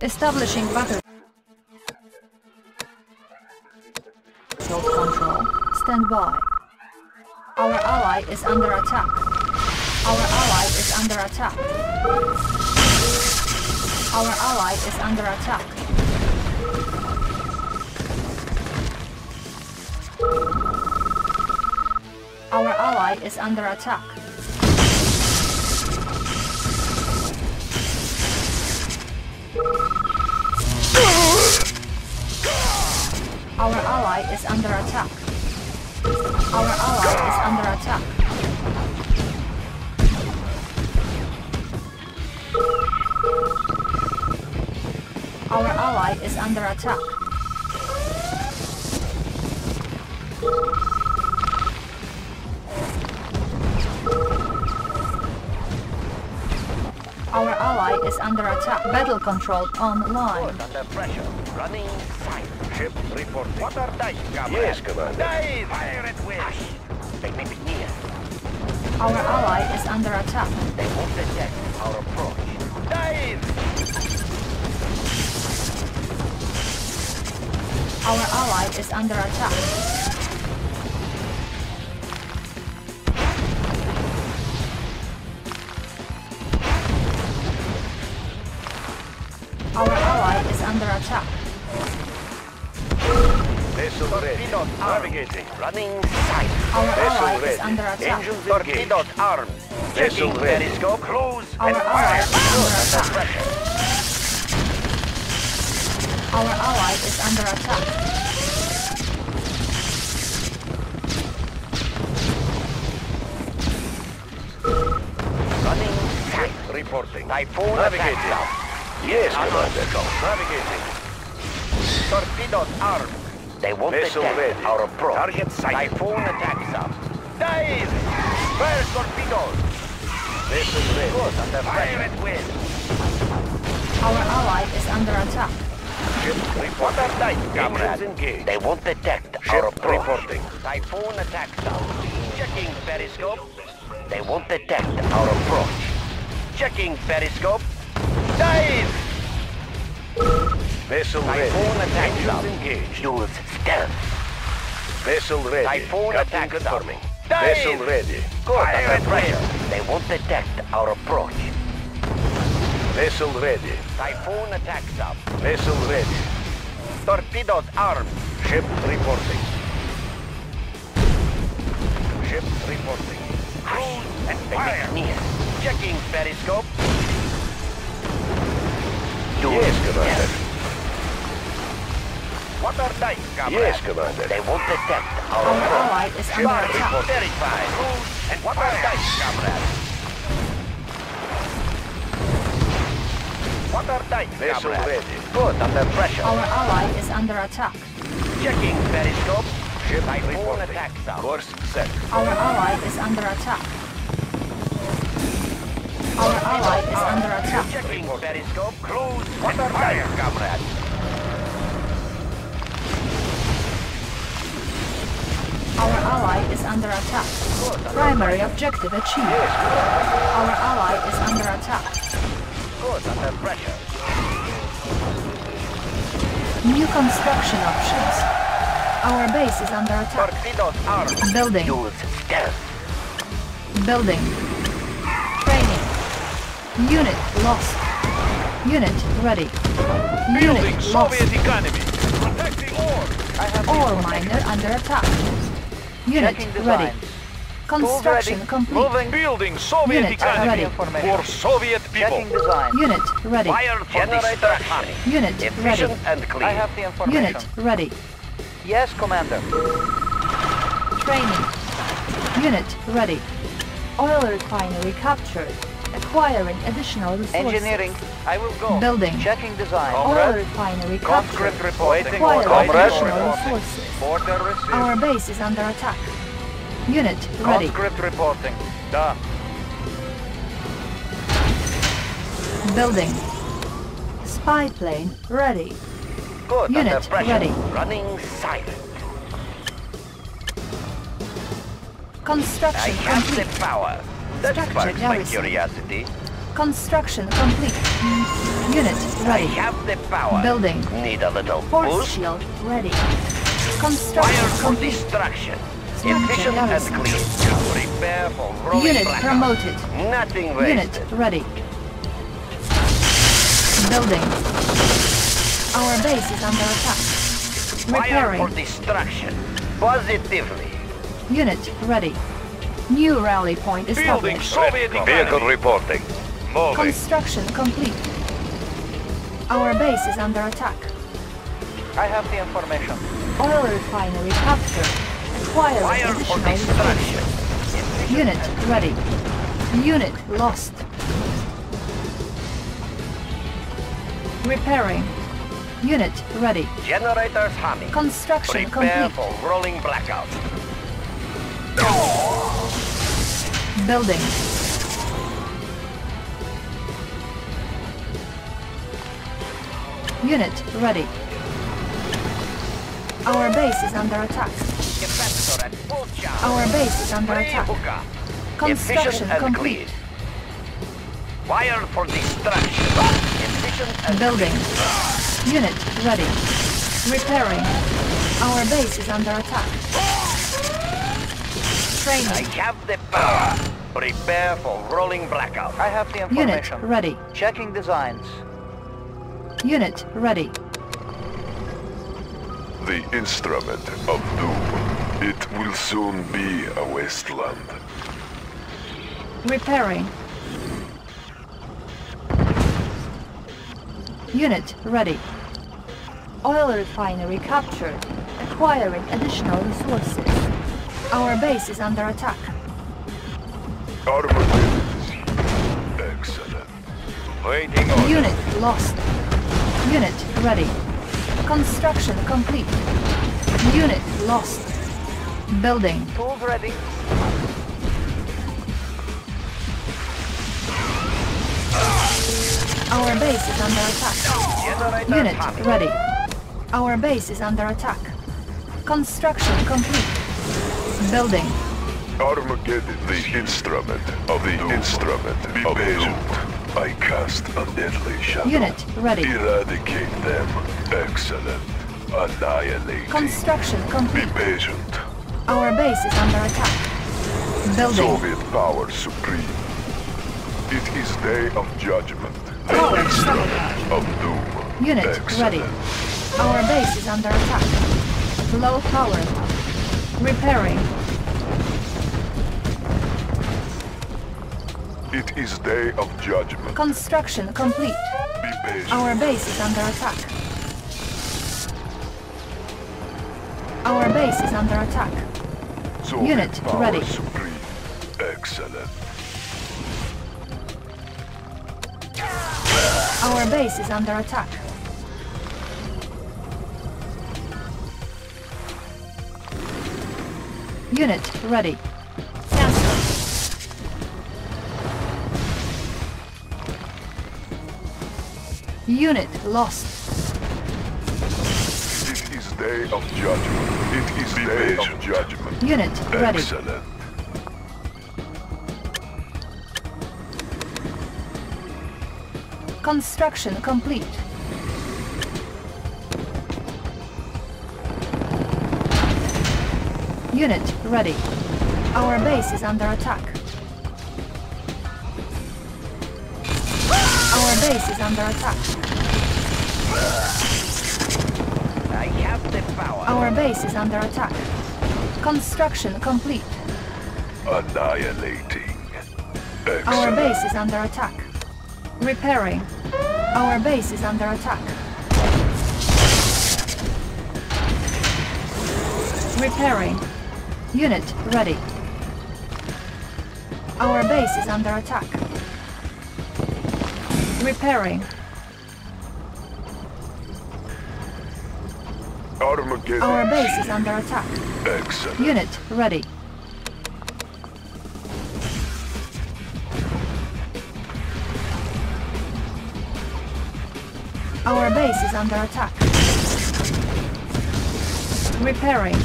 Establishing battle. control. Stand by. Our ally is under attack. Our ally is under attack. Our ally is under attack. Our ally is under attack. Our ally is under attack. Our ally is under attack. Our ally is under attack. Our ally is under attack. Battle control online. Under pressure. Running sight. Ship reporting. What are dice, comrade? Yes, Commander. Dive! Fire at will. They may be near. Our ally is under attack. They won't detect our approach. Dive! Our ally is under attack. Vessel ready. Navigating. Running sight. Our Vessel ally is under attack. Engines engaged. Torpedoes armed. Vessel Checking ready. periscope. Close Our and ally fire. is under Under attack. Our ally is under attack. Running sight. Reporting. Typhoon Navigating. attack Yes, Not Commander. Navigating. Torpedoes armed. They won't Vessel detect ready. our approach. Target sighted. Typhoon attack sub. Dive! Fire torpedoes! Vessel ready. Good under fire at will. Our ally is under attack. Ship What reporting. are dice, comrade? Engaged. They won't detect Ship our approach. reporting. Typhoon attack sub. Checking periscope. They won't detect our approach. Checking periscope. Dive! Vessel ready. Typhoon attack. Engines engaged. Use stealth. Vessel ready. Typhoon Captain attack confirming. Dive! Vessel ready. Good Fire at pressure. They won't detect our approach. Vessel ready. Typhoon attack sub. Vessel ready. Torpedoes armed. Ship reporting. Ship reporting. Cruise and fire. Near. Checking periscope. Yes. Commander. What are dice, comrade? Yes, Commander. They won't detect our Our approach. ally is under attack. verified. Cruise and what are dice, comrade? What are dice, Vessel comrade? ready. Good under pressure. Our ally is under attack. Checking periscope. Ship Typhoon reporting. attack sub. Course set. Our ally is under attack. Our ally is under attack. Checking periscope. Cruise what are fire, comrade. Our ally is under attack. Primary objective achieved. Our ally is under attack. Good under pressure. New construction options. Our base is under attack. Torpedoes armed. Building. Use stealth. Building. Training. Unit lost. Unit ready. Unit lost. economy. Protecting ore. Ore miner under attack. Unit ready. Construction complete. Building Soviet Unit ready. for Soviet people. Unit ready. Fire for destruction. Unit Efficient ready. and clean. I have the information. Unit ready. Yes, Commander. Training. Unit ready. Oil refinery captured. Acquiring additional resources. Engineering. I will go. Building. Checking design. Oil refinery captured. Conscript reporting. Acquiring Comrade additional resources. Order received. Our base is under attack. Unit ready. Conscript reporting. Da. Building. Spy plane ready. Good Unit ready. Running silent. I Construction the complete. power. That Structure sparks my curiosity. Construction complete. Unit I ready. have the power. Building. Need a little Force boost? shield ready. Construction. Fire Construction for complete. destruction. Efficient and clean. Prepare for rolling Unit blackout. promoted. Nothing Unit ready. Building. Our base is under attack. Fire Repairing. for destruction. Positively. Unit ready. New rally point Fielding established. Soviet Vehicle reporting. Moving. Construction complete. Our base is under attack. I have the information. Oil refinery captured. Acquiring Fire for destruction. Unit ready. Unit lost. Repairing. Unit ready. Generators humming. Construction Prepare complete. for rolling blackout. Building. Unit ready. Our base is under attack. Capacitor at full charge. Our base is under attack. Construction complete. Wire for destruction. Building. Unit ready. Repairing. Our base is under attack. I have the power. Prepare for rolling blackout. I have the Unit information. ready. Checking designs. Unit ready. The instrument of doom. It will soon be a wasteland. Repairing. Unit ready. Oil refinery captured. Acquiring additional resources. Our base is under attack. Armageddon. Excellent. Waiting on. Unit lost. Unit ready. Construction complete. Unit lost. Building. Tools ready. Our base is under attack. Unit humming. ready. Our base is under attack. Construction complete. Building. Armageddon, the instrument of the instrument of doom. I cast a deadly shadow. Unit ready. Eradicate them. Excellent. Annihilate. Construction complete. Be patient. Our base is under attack. Building. Soviet power supreme. It is day of judgment. The Power instrument sabotage. of doom. Unit Excellent. ready. Our base is under attack. Low power. Repairing. It is day of judgment. Construction complete. Be patient. Our base is under attack. Our base is under attack. Soviet unit power ready. supreme. Excellent. Our base is under attack. Unit ready. Unit lost. It is day of judgment. It is day of judgment. Unit ready. Excellent. Construction complete. Unit ready. Our base is under attack. Base is under attack. I have the power. Our base is under attack. Construction complete. Annihilating. Our base is under attack. Repairing. Our base is under attack. Repairing. Unit ready. Our base is under attack. Repairing. Armageddon. Our base is under attack. Excellent. Unit ready. Our base is under attack. Repairing.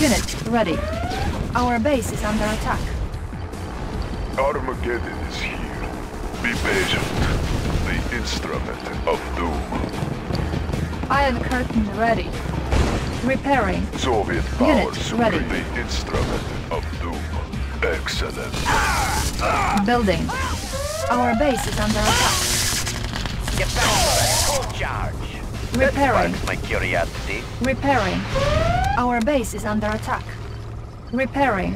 Unit ready. Our base is under attack. Armageddon is here. Be patient. The instrument of doom. Iron curtain ready. Repairing. Soviet power Unit ready. supreme. The instrument of doom. Excellent. Building. Our base is under attack. Get back to that full charge. Repairing. Sparks my curiosity. Repairing. Our base is under attack. Repairing.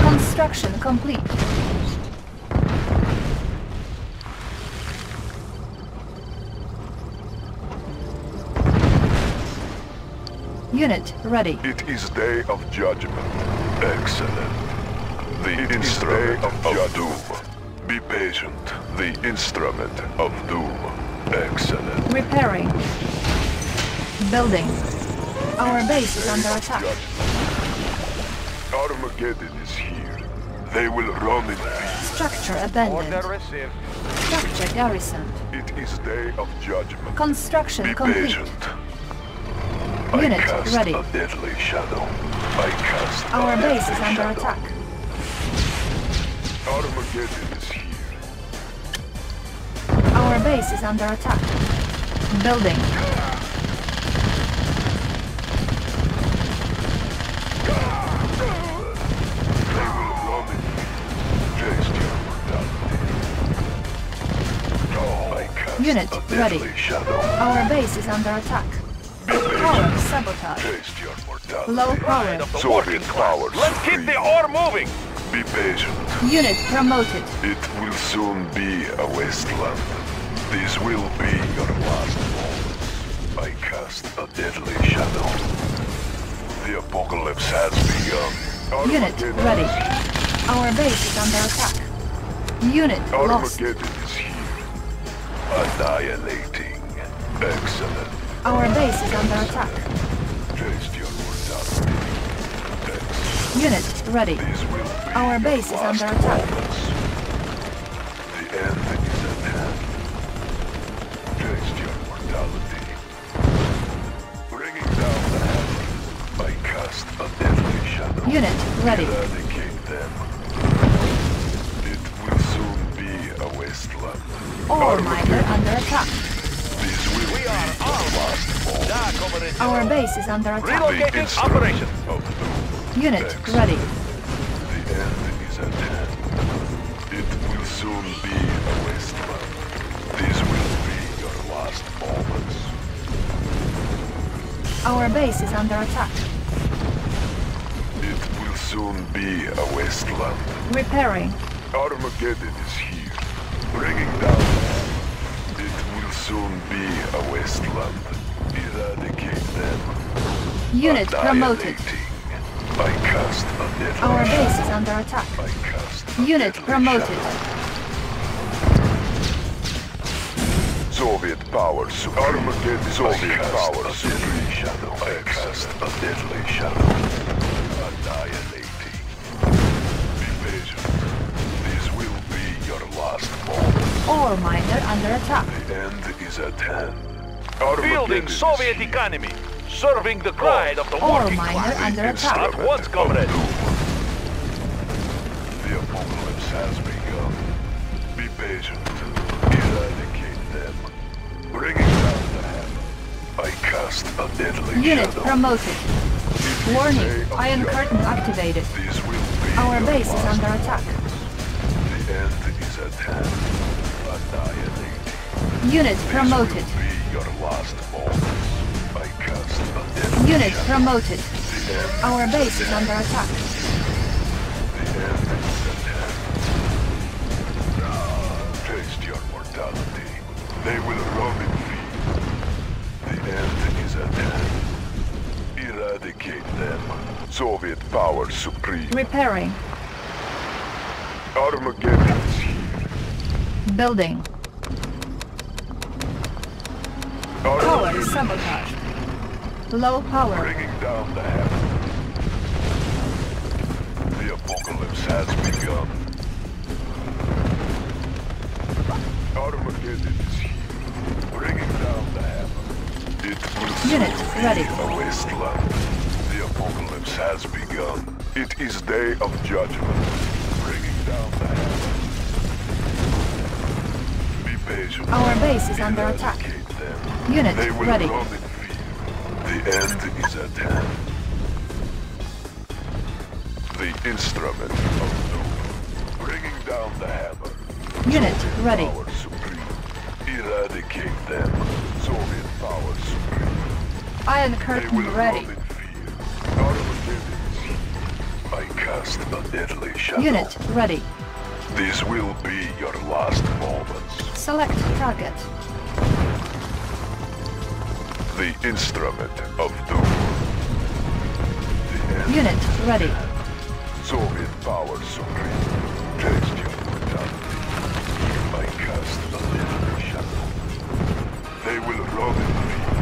Construction complete. Unit ready. It is day of judgment. Excellent. The instrument of, doom. Be patient. The instrument of doom. Excellent. Repairing. Building. Our base is under attack. Armageddon is here. They will run in peace. Structure abandoned. Order received. Structure garrisoned. It is day of judgment. Construction Be complete. patient. Unit ready. a deadly shadow. I cast Our base is under shadow. attack. Armageddon is here. Our base is under attack. Building. They will run in peace. Taste your mortality. Oh, I cast Unit ready. deadly shadow. Our base is under attack. Power sabotage. Taste your mortality. Low power. Of the Soviet working power Let's keep the ore moving. Be patient. Unit promoted. It will soon be a wasteland. This will be your last moments. I cast a deadly shadow. The apocalypse has begun. Unit ready. Our base is under attack. Unit lost. Armageddon is here. Annihilating. Excellent. Our base is under attack. Taste your mortality. Excellent. Unit ready. This will be Our base is under attack. The end is at hand. Taste your mortality. Bringing down the hammer, I cast a deadly shadow. Unit ready. Eradicate them. It will soon be a wasteland. Ore miner under attack. Our base is under attack. Relocating instrument operation. of doom. Unit Excellent. ready. The end is at hand. It will soon be a wasteland. This will be your last moments. Our base is under attack. It will soon be a wasteland. Repairing. Armageddon is here, bringing down. It will soon be a wasteland. Eradicate them. Unit promoted. I cast a Our base is under attack. I cast a Unit promoted. Soviet power supreme. Armageddon. Soviet power supreme. Shadow. I cast a deadly shadow. Annihilating. Be patient. This will be your last moment. Ore miner under attack. The end is at hand. Building Soviet is here. economy. Serving the pride of the Ore working miner class. under The attack. At once, of comrade. The apocalypse has begun. Be patient. Eradicate them. Bringing down the hammer. I cast a deadly Unit shadow. promoted. Warning. Iron curtain activated. This will be Our base is under attack. The end is at hand. Annihilating. Unit This promoted. Unit promoted. Our base is under attack. The end is at hand. Taste your mortality. They will run in fear. The end is at hand. Eradicate them. Soviet power supreme. Repairing. Armageddon is here. Building. Power sabotage. Low power. bringing down the. The apocalypse has begun. Armageddon is here, bringing down the. It will Unit ready. be a wasteland. The apocalypse has begun. It is day of judgment, bringing down the. Be patient. Our base is under attack. Them. Unit They will ready. End is at hand. The instrument of doom. Bringing down the hammer. Unit ready. Power supreme. Eradicate them. Soviet power supreme. Iron They curtain will ready. run in fear. I cast a deadly shadow. Unit ready. This will be your last moments. Select target. The instrument of doom. Unit ready. Soviet power supreme. Your brutality. I cast a deadly shadow. They will in fear.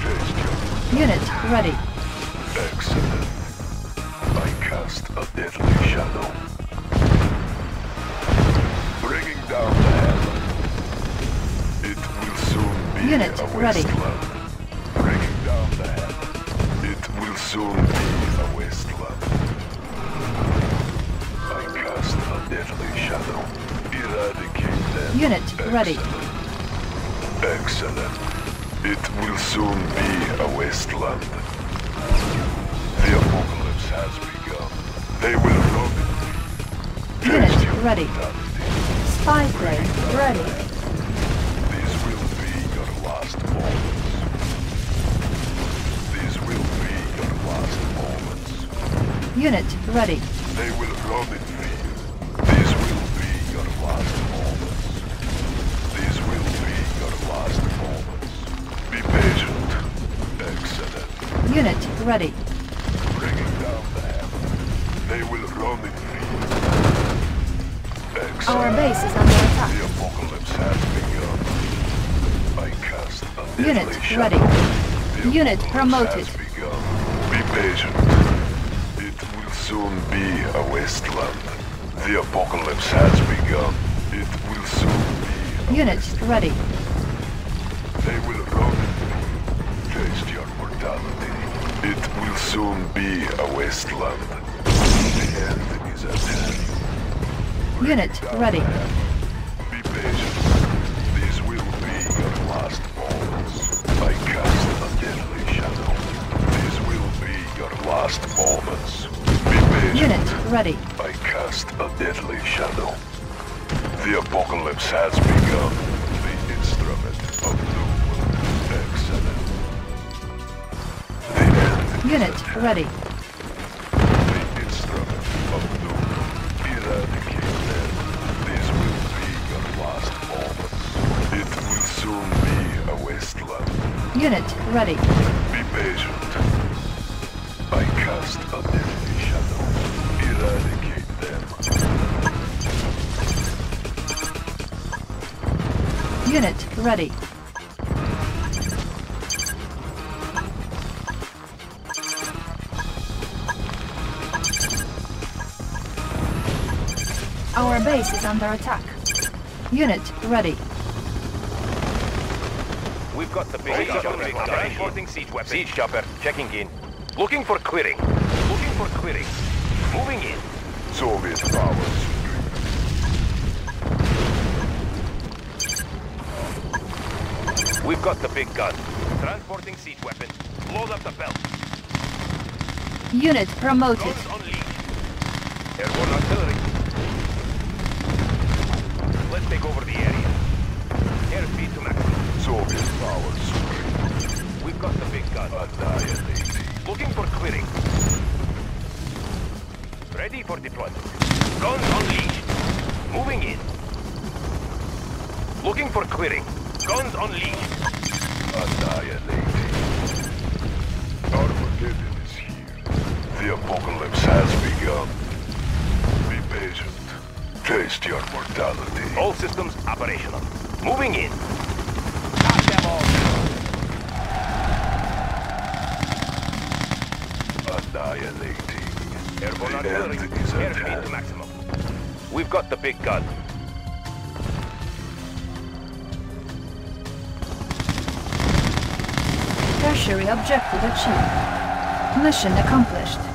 Taste your Unit ready. Excellent. I cast a deadly shadow. Bringing down the hammer. It will soon be Unit a ready. wasteland. Soon be a wasteland. I cast a deadly shadow. Eradicate them. Unit ready. Excellent. Excellent. It will soon be a wasteland. The apocalypse has begun. They will run in Unit your ready. Spy plane ready. These will be your last moments. Unit ready. They will run in fear. These will be your last moments. These will be your last moments. Be patient. Excellent. Unit ready. Bringing down the hammer. They will run in fear. Excellent. Our base is under attack. The apocalypse has begun. I cast a Unit ready. Unit promoted. Be patient. Soon be a wasteland. The apocalypse has begun. It will soon be a Unit wasteland. ready. They will run. Taste your mortality. It will soon be a wasteland. The end is at hand. Unit ready. Be patient. These will be your last moments. I cast a deadly shadow. These will be your last moments. Be. Unit ready. I cast a deadly shadow. The apocalypse has begun. The instrument of doom. Excellent. The end. Unit ready. The instrument of doom. Eradicate them. These will be your last moments. It will soon be a wasteland. Unit ready. Be patient. I cast a deadly shadow. Eradicate them. Unit ready. Our base is under attack. Unit ready. We've got the big Siege gun. chopper, Big gun. gun. Transporting siege weapon. Siege chopper, checking in. Looking for clearing. Looking for clearing. Moving in. Soviet power supreme. We've got the big gun. Transporting siege weapon. Load up the belt. Unit promoted. Guns unleashed. Airborne artillery. Let's take over the area. Airspeed to maximum. Soviet power supreme. We've got the big gun. Annihilating. Looking for clearing. Ready for deployment. Guns unleashed. Moving in. Looking for clearing. Guns unleashed. Annihilating. Armageddon is here. The apocalypse has begun. Be patient. Taste your mortality. All systems operational. Moving in. Knock them all down. Annihilating. We've got the big gun. Tertiary objective achieved. Mission accomplished.